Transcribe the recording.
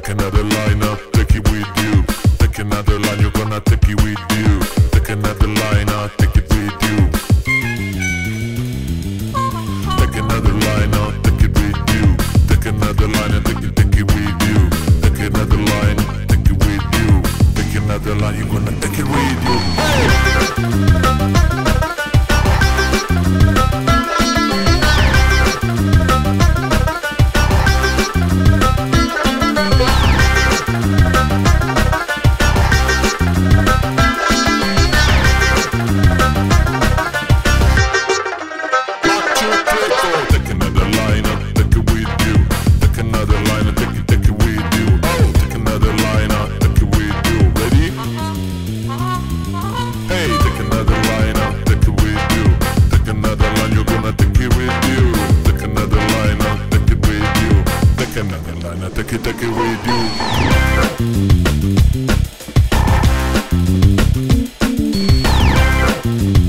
Take another line up, take it with you. Take another line, you're gonna take it with you. Take another line up, take it you? Take another line up, take it with you. Take another line up, take it, take it with you. Oh, take another line up, take it with you. Ready? Hey, take another line up, take it with you. Take another line, you're gonna take it with you. Take another line up, take it with you. Take another line up, take it, take it with you.